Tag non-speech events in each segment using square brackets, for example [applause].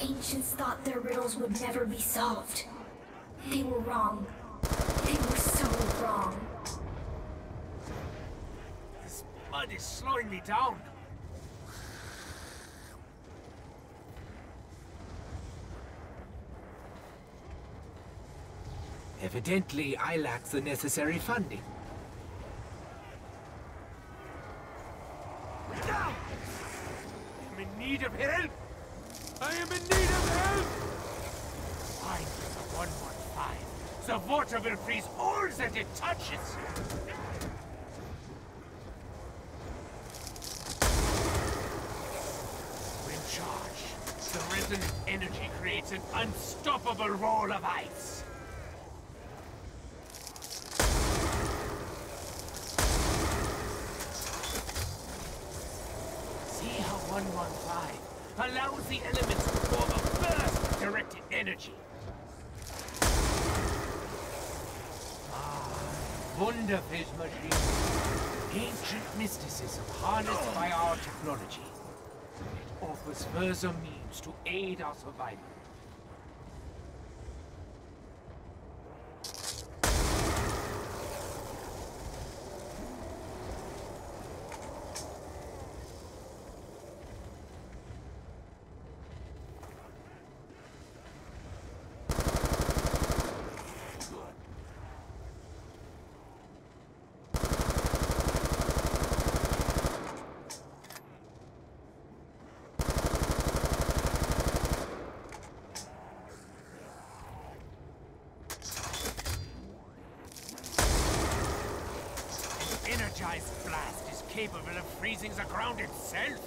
ancients thought their riddles would never be solved. They were wrong. They were so wrong. This mud is slowing me down. Evidently, I lack the necessary funding. I am in need of help! I am in need of help! Find the 115. The water will freeze all that it touches! When charged, the resonant energy creates an unstoppable wall of ice. See how 115 allows the elements to form a burst directed energy. Ah, Wunderfizz machine. Ancient mysticism harnessed by our technology. It offers further means to aid our survival. Capable of freezing the ground itself.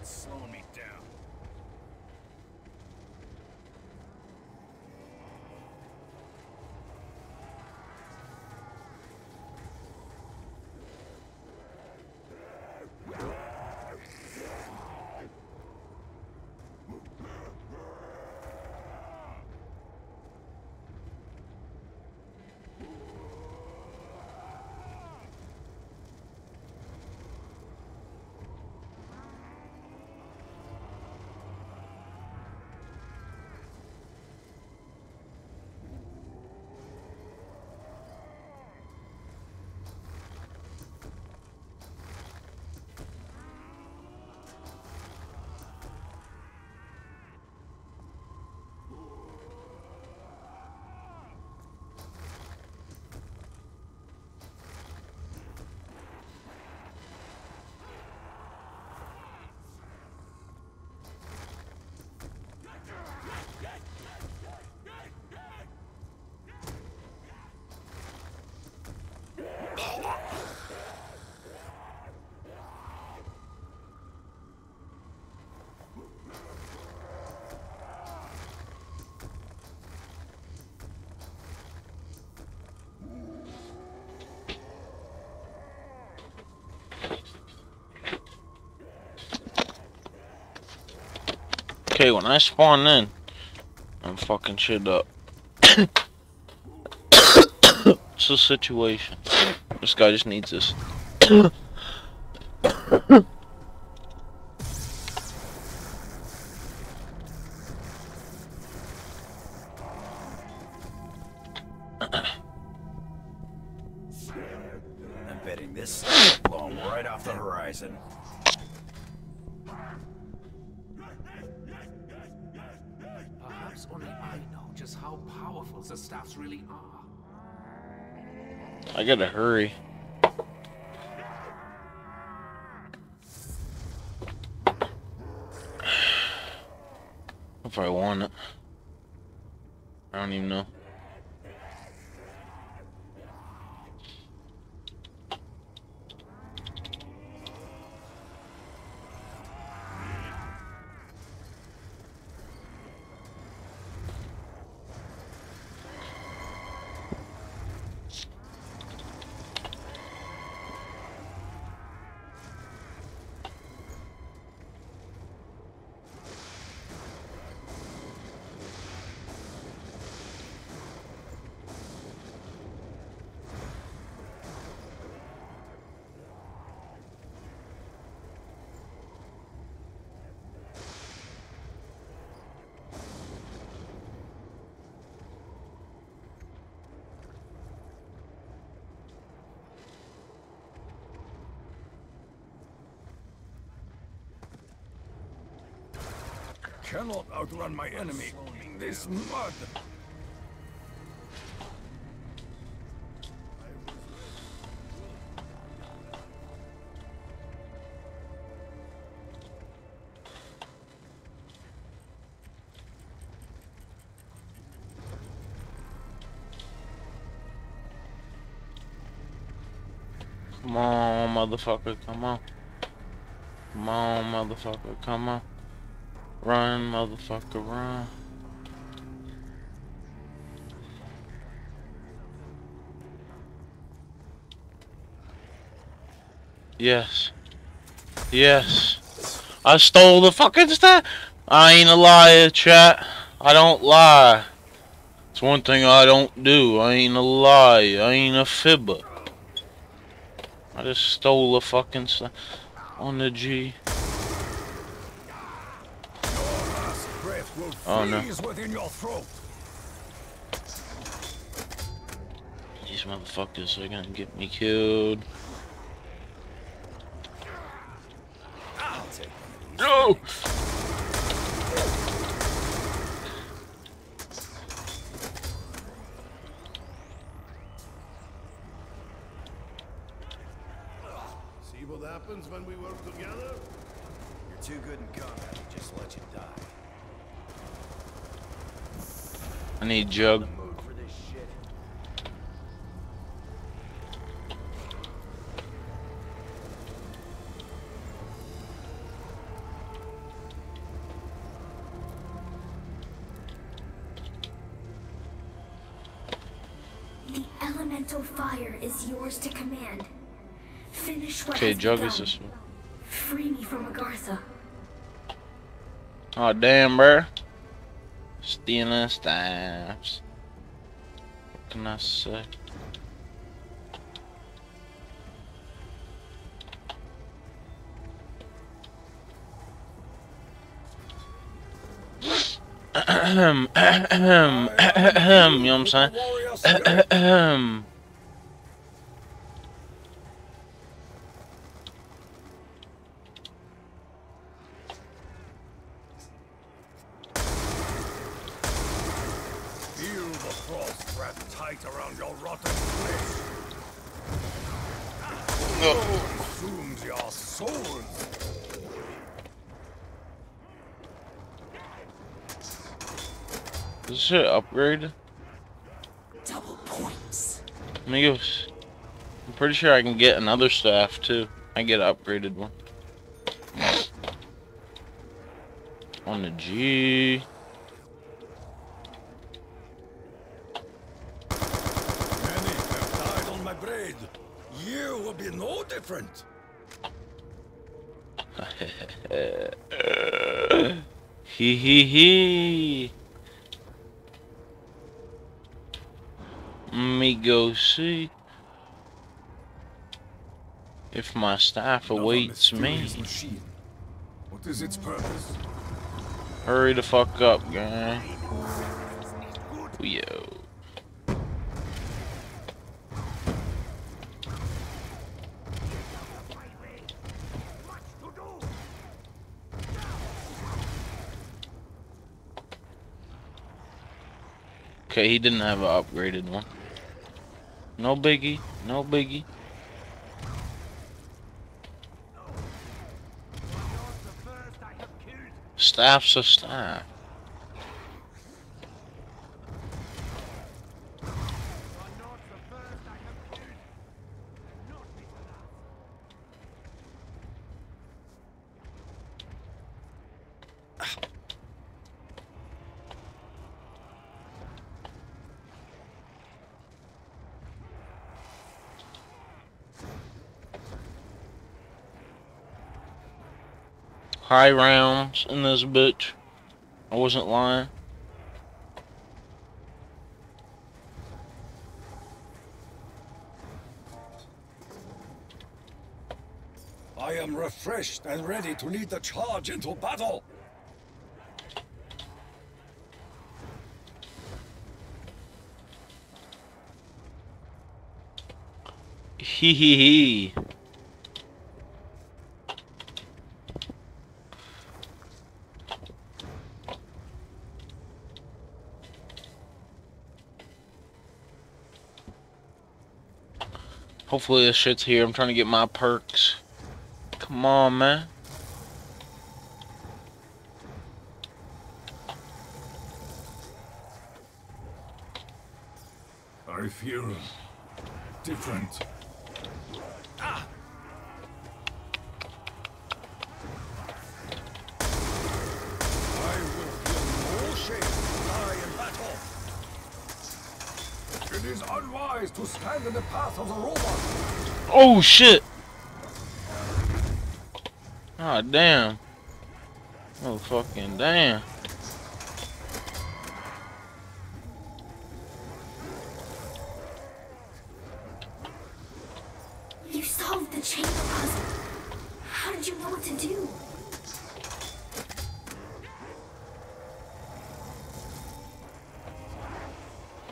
Damn Okay, when I spawn in, I'm fucking shit up. [coughs] it's the situation? This guy just needs this. I gotta hurry. If I want it. I don't even know. Cannot outrun my enemy in this mud. Come on, motherfucker, come on. Come on, motherfucker, come on. Run, motherfucker, run. Yes. Yes. I stole the fucking stuff. I ain't a liar, chat. I don't lie. It's one thing I don't do. I ain't a liar. I ain't a fibber. I just stole the fucking stuff on the G. Oh, no. within your throat. These motherfuckers are gonna get me killed. I'll take one of these. No! See what happens when we work together? You're too good in combat just let you die. I need Jug. Mood for this shit. The elemental fire is yours to command. Finish what Okay, Jug begun. is this one. Free me from Agartha. Oh damn, bruh. Stealing staffs. What can I say? You know what I'm saying? Warrior spirit. Ahem. Feel the frost wrapped tight around your rotten flesh. Consumes your this shit upgraded? Double points. Amigos. I'm pretty sure I can get another staff too. I get an upgraded one. On the G. Many have died on my blade. You will be no different. Hee hee hee. Me go see if my staff awaits me. Machine. What is its purpose? Hurry the fuck up, guy. Yo. Okay, he didn't have an upgraded one. No biggie, no biggie. Staff's a staff. High rounds in this bitch. I wasn't lying. I am refreshed and ready to lead the charge into battle. Hee hee hee. Hopefully this shit's here. I'm trying to get my perks. Come on, man. I feel different. I will feel no shame to die in battle. It is unwise to stand in the path of the robot. Oh shit! Ah damn. Oh fucking damn. You solved the chamber puzzle. How did you know what to do?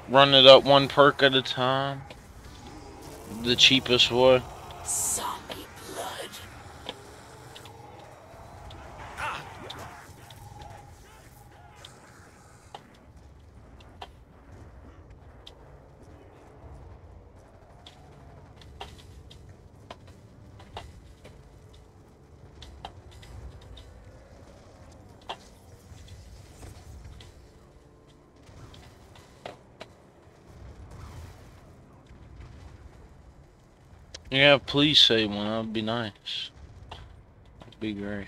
Run it up one perk at a time. The cheapest way. Yeah, please say one. That'd be nice. That'd be great.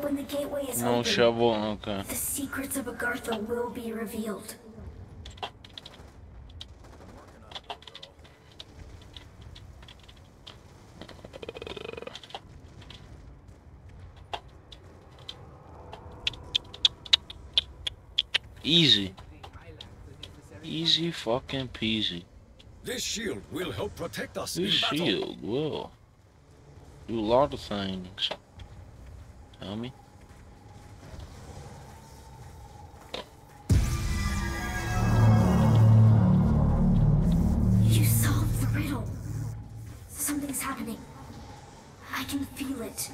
When the gateway is No open, shovel. Okay. the secrets of Agartha will be revealed. Easy. Easy fucking peasy. This shield will help protect us This in shield will do a lot of things. Tell me. It.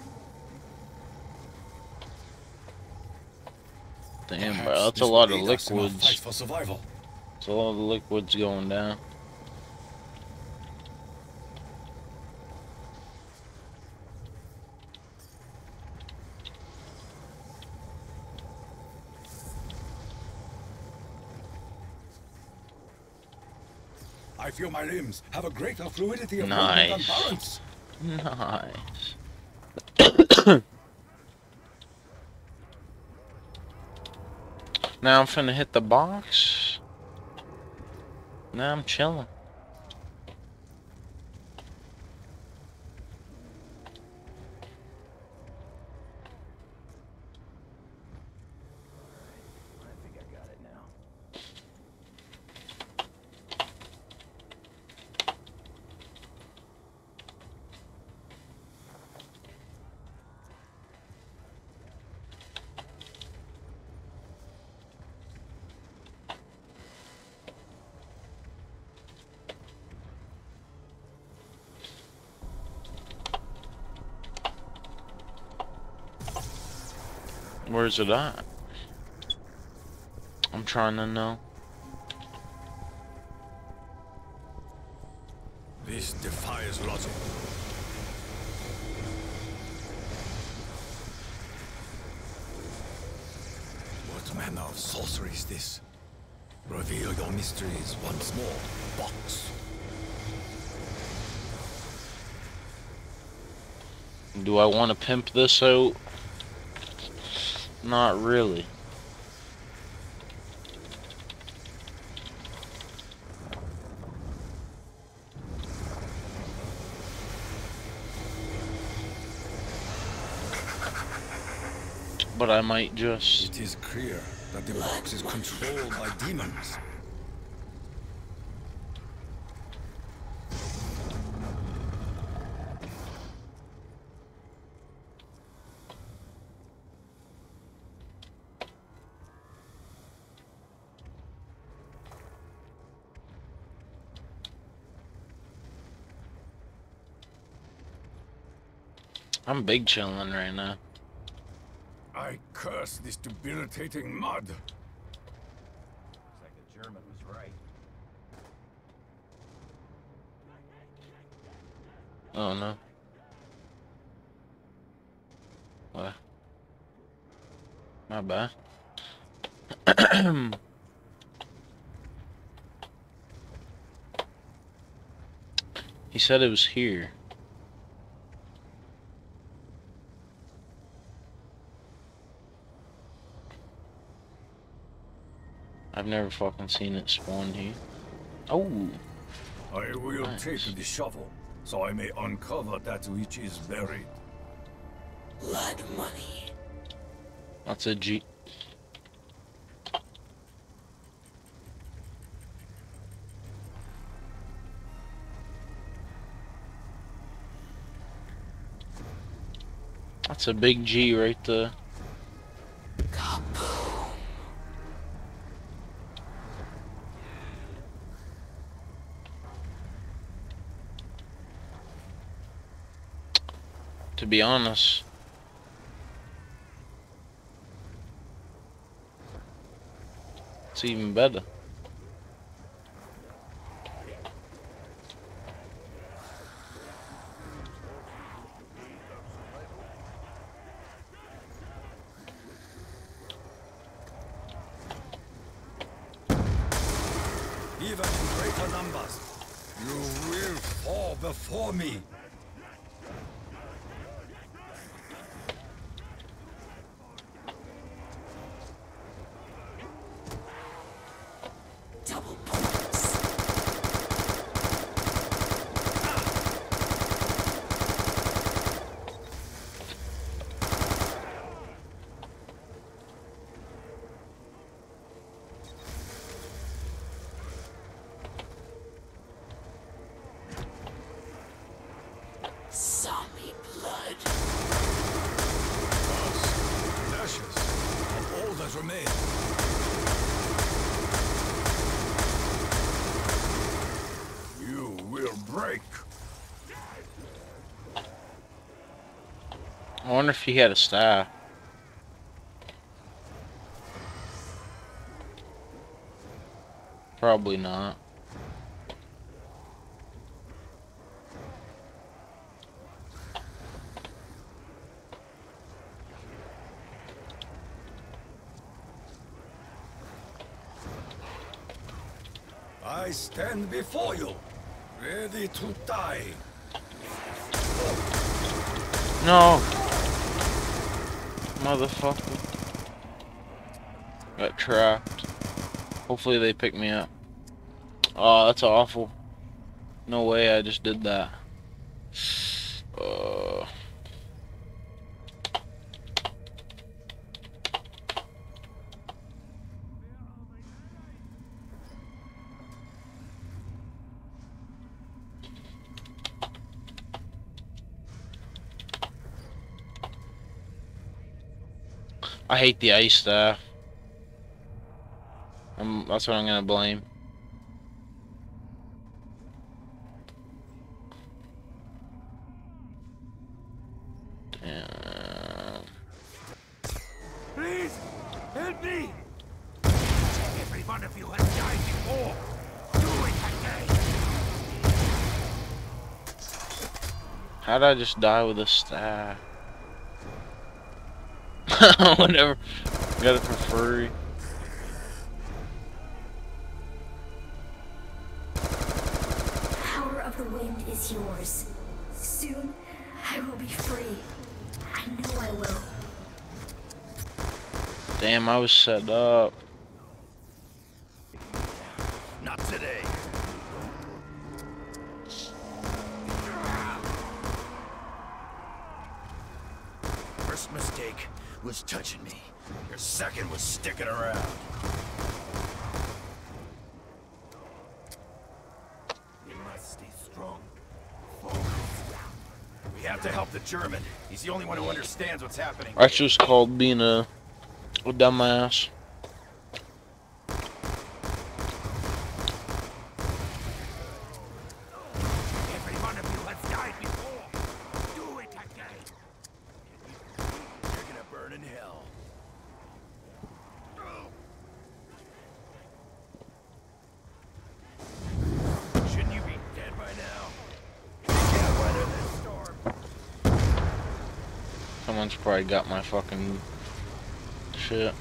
Damn, Perhaps bro, that's a lot of aid us in our fight liquids. for survival. It's a lot of liquids going down. I feel my limbs have a greater fluidity of movement and balance. [laughs] Nice. Now I'm finna hit the box. Now I'm chilling. I think I got it now. Where's it at? I'm trying to know. This defies logic. What manner of sorcery is this? Reveal your mysteries once more, box. Do I want to pimp this out? Not really. But I might just... It is clear that the box is controlled by demons. I'm big chilling right now. I curse this debilitating mud. Looks like the German was right. Oh no. What? My bad. [clears throat] he said it was here. I've never fucking seen it spawn here. Oh, I will Nice. take the shovel, so I may uncover that which is buried. Blood money. that's a G. That's a big G right there. Be honest, it's even better. Even in greater numbers, you will fall before me. Double points. Zombie blood. Ashes of all that remain. You will break. I wonder if he had a staff. Probably not. I stand before you, ready to die. No. Motherfucker. Got trapped. Hopefully they pick me up. Oh, that's awful. No way I just did that. I hate the ice staff. I'm, that's what I'm gonna blame. Damn. Please, help me! Every one of you has died before. Do it again. How'd I just die with a staff? [laughs] Whatever. Got it for free. Power of the wind is yours. Soon, I will be free. I know I will. Damn, I was set up. First mistake was touching me. Your second was sticking around. You must stay strong. We have to help the German. He's the only one who understands what's happening. That's called being a, a dumbass. Every one of you has died before. Do it again. You're gonna burn in hell. Shouldn't you be dead by now? Can't weather this storm. Someone's probably got my fucking shit.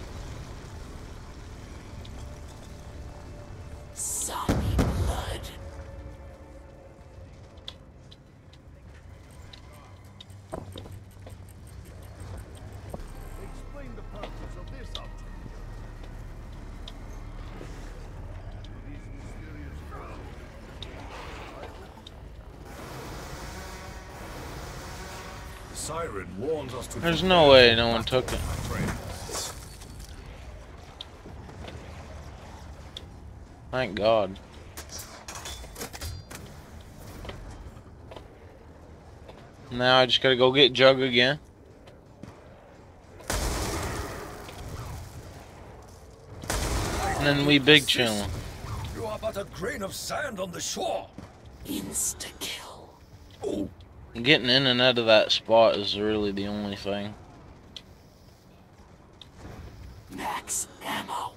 Siren warns us to. There's no way no one took it. Thank God. Now I just gotta go get Jug again. And then we big chillin'. You are but a grain of sand on the shore. Insta kill. Getting in and out of that spot is really the only thing. Max ammo.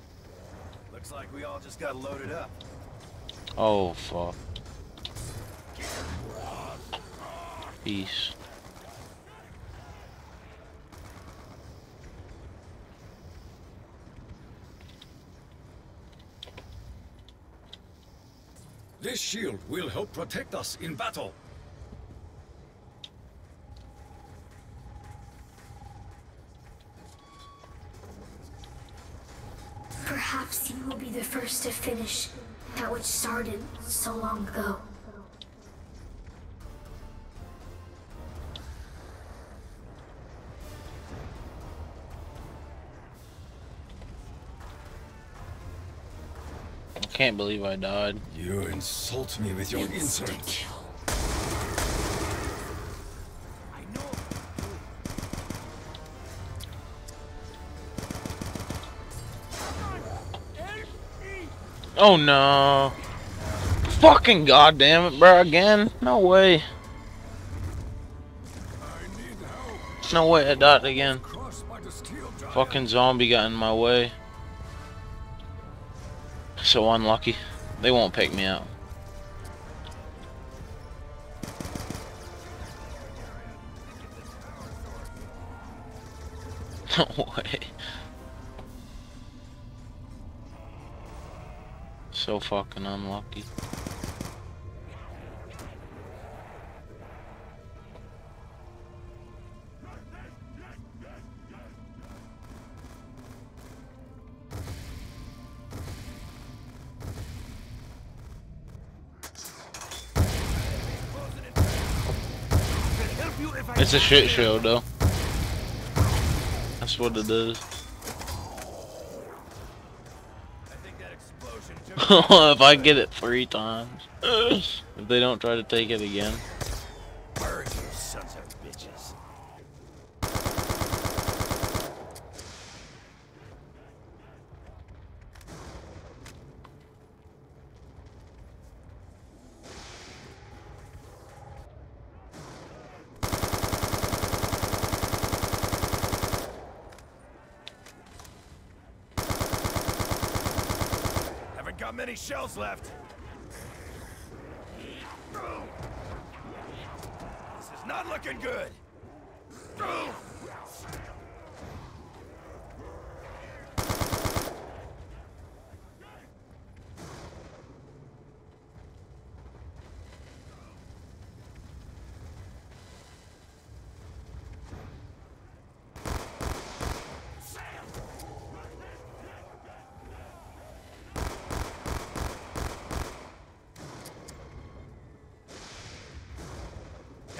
looks like we all just got loaded up. Oh fuck. Peace. This shield will help protect us in battle. Perhaps you will be the first to finish that which started so long ago. I can't believe I died. You insult me with your insolence. Oh no. Fucking goddamn it, bro, again? No way. No way I died again. Fucking zombie got in my way. So unlucky. They won't pick me up. [laughs] No way. So fucking unlucky. It's a shit show though. That's what it is. [laughs] if I get it three times. [laughs] if they don't try to take it again. Burn, you sons of bitches. Haven't got many shells left. This is not looking good.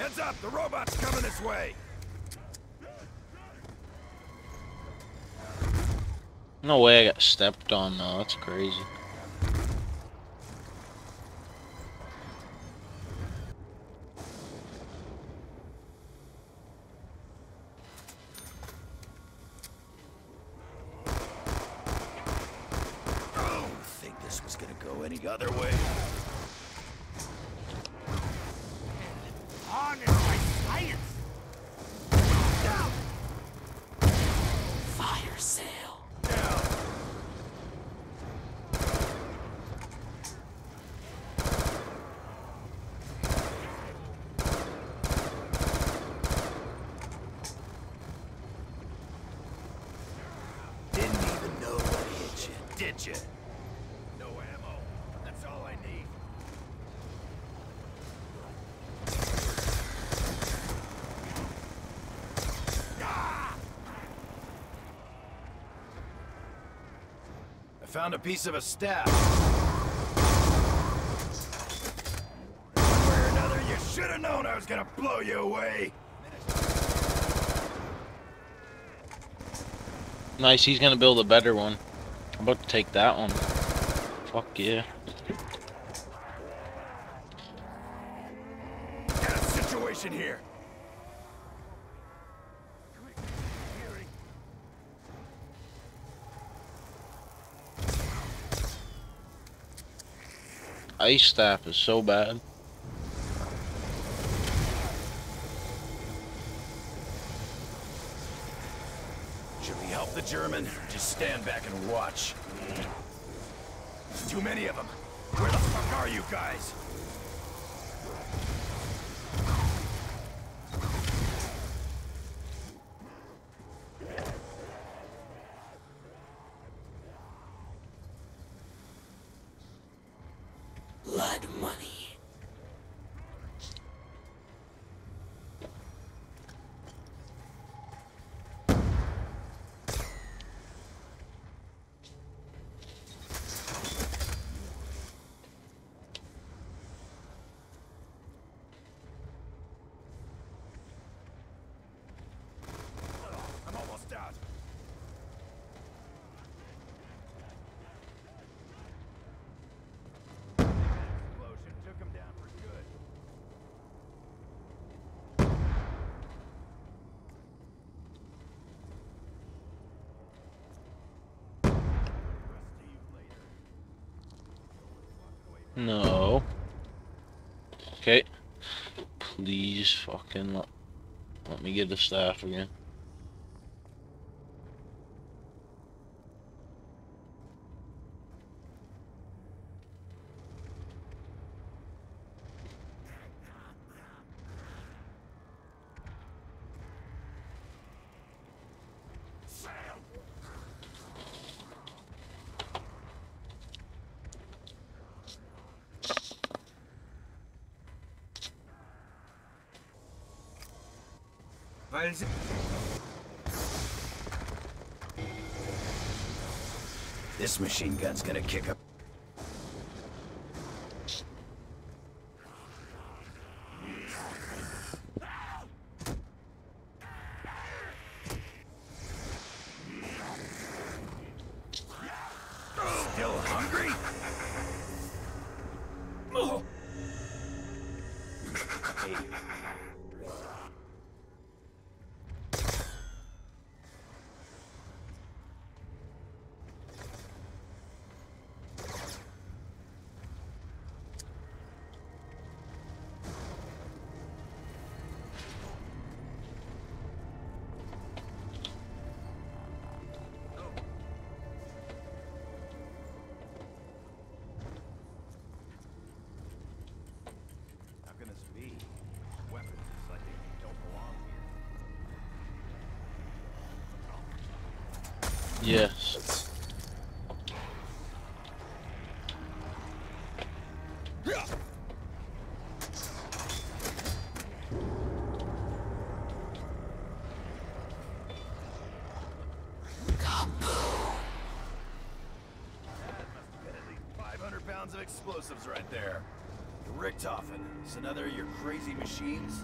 Heads up, the robot's coming this way. No way I got stepped on though. That's crazy. I don't think this was gonna go any other way. Harness my science. Fire sale. Didn't even know what hit you, did you? No ammo. That's all I need. I found a piece of a staff. One or another, you should have known I was gonna blow you away. Nice, he's gonna build a better one. I'm about to take that one. Fuck yeah. Got a situation here. Ice staff is so bad. Should we help the German? Just stand back and watch. There's Too many of them. Where the fuck are you guys? Blood money. I'm almost out. Explosion took him down for good. I'll see you later. No. Okay. Please fucking let, let me get the staff again. Weil sie This machine gun's gonna kick up. Explosives right there. Richtofen, is another of your crazy machines?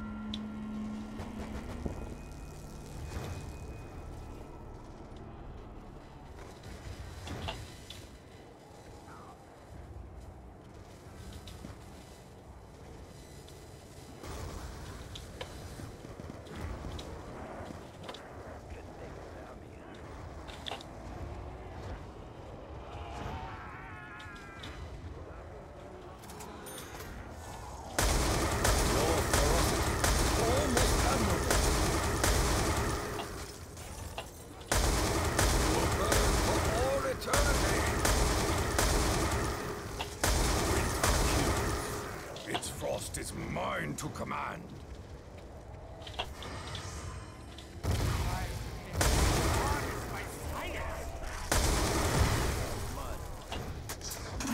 Almost admirable. Will burn for all eternity. Its frost is mine to command.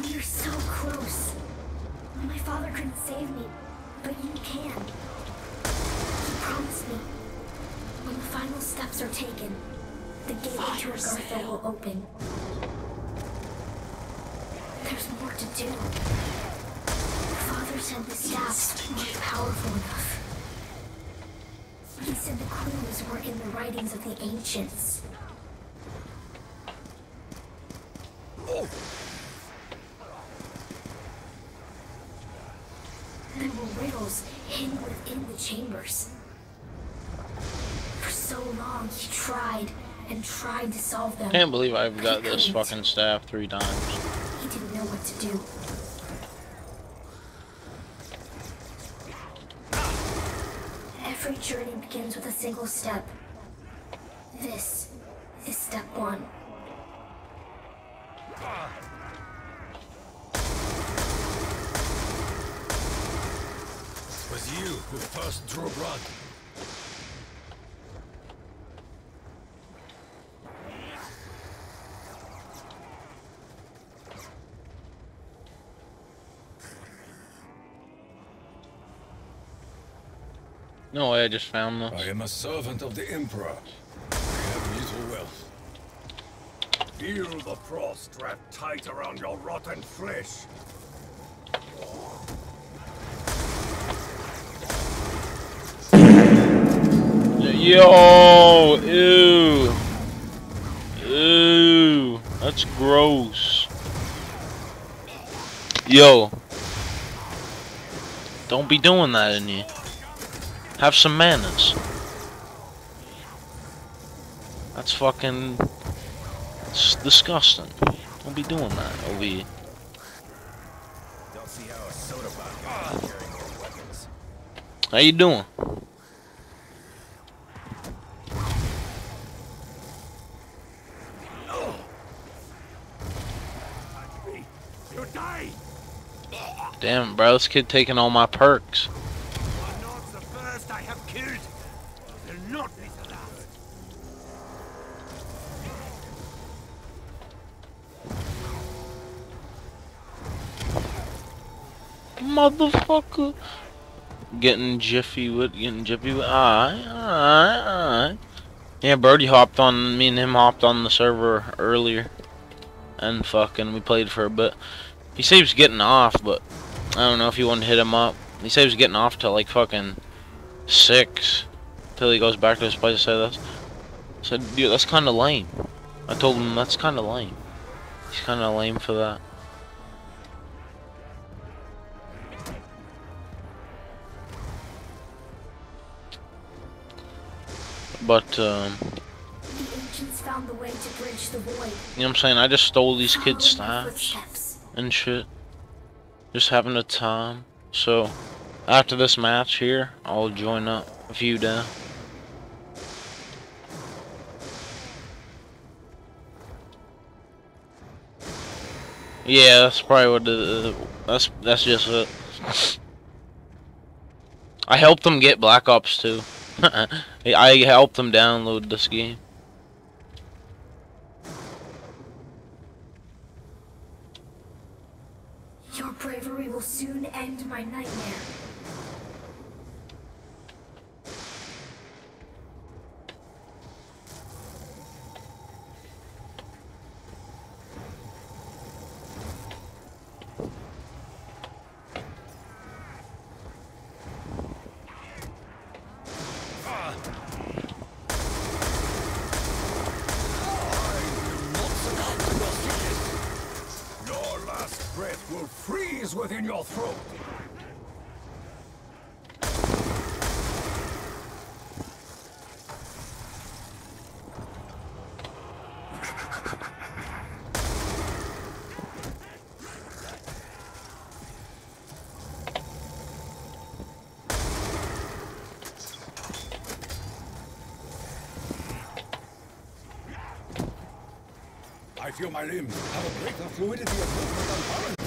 You're so close. My father couldn't save me, but you can. He promised me. When the final steps are taken, the gate into Agartha will open. There's more to do. Father said the staffs weren't powerful enough. He said the clues were in the writings of the ancients. There were riddles hidden within the chambers. For so long, he tried and tried to solve them. Can't believe I've got this fucking staff three times. He didn't know what to do. Every journey begins with a single step. This is step one. It was you who first drew blood. No way, I just found them. I am a servant of the Emperor. I have little wealth. Feel the frost wrapped tight around your rotten flesh. Yo, ew, ew, that's gross. Yo, don't be doing that in here. Have some manners. That's fucking it's disgusting. Don't be doing that over here. Don't see how a soda bot can more weapons. How you doing? Damn, bro, this kid taking all my perks. Motherfucker. Getting jiffy with, getting jiffy with. Alright, alright, alright. Yeah, Birdie hopped on, me and him hopped on the server earlier. And fucking, we played for a bit. He said he getting off, but I don't know if you want to hit him up. He said was getting off till like fucking 6. Till he goes back to his place say this. I said, dude, that's kind of lame. I told him that's kind of lame. He's kind of lame for that. The void. Um, you know what I'm saying? I just stole these kids' footsteps. and shit. Just having a time. So after this match here, I'll join up with you down. Yeah, that's probably what the that's that's just it. [laughs] I helped them get Black Ops 2. [laughs] I helped them download this game. Feel my limbs have a greater fluidity of movement and balance.